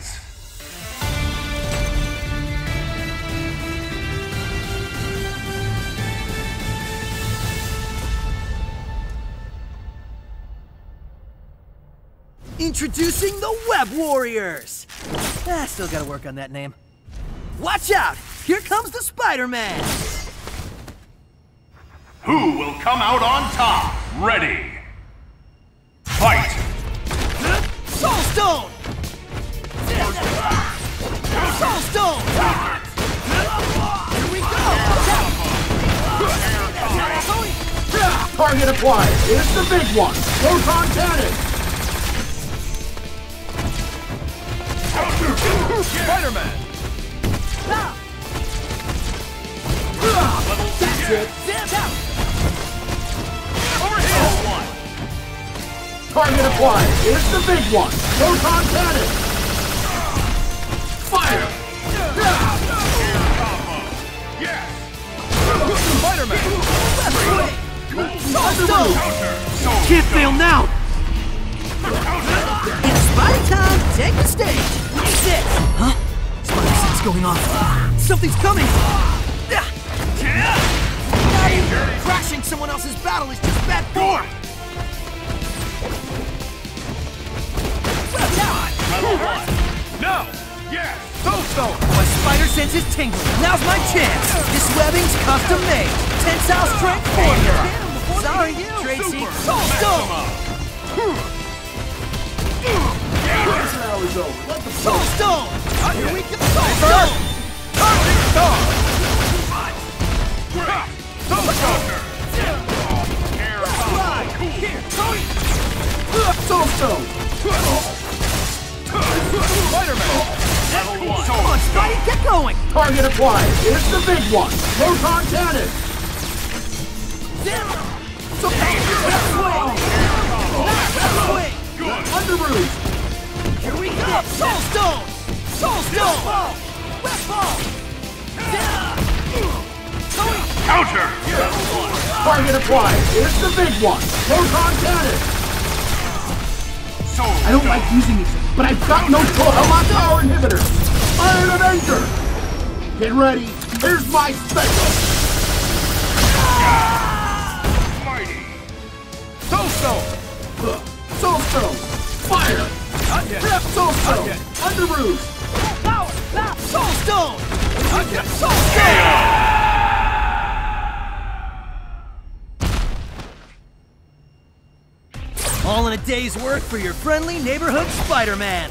begins. Introducing the Web Warriors! Ah, still gotta work on that name. Watch out! Here comes the Spider-Man! Who will come out on top? Ready. Fight! Soul Stone! Here we go! Target acquired. It's the big one. Proton cannon. Spider-Man! That's it. Target acquired. It's the big one. Proton cannon. Can't fail now! It's Spidey time! Take the stage! It! Huh? Spider sense going off. Something's coming! My spider sense is tingling. Now's my chance! This webbing's custom made. Tensile strength formula! Sorry, Tracy. Soulstone! Now is over. Let the Soulstone! Here we go! Soulstone! Here, Tony! Soulstone. Come on, Going! Target acquired. It's the big one. Proton cannon. Under roof. Here we go! Soulstone! Soulstone! Web ball! Tony! Counter! Target acquired. It's the big one. Proton cannon. Soul I don't like using these, but I've got no Kohala Get ready. Here's my special. Mighty! Soulstone. Soulstone. Fire. Soulstone. Under roof. Power! Power! Soulstone! Soulstone! All in a day's work for your friendly neighborhood Spider-Man.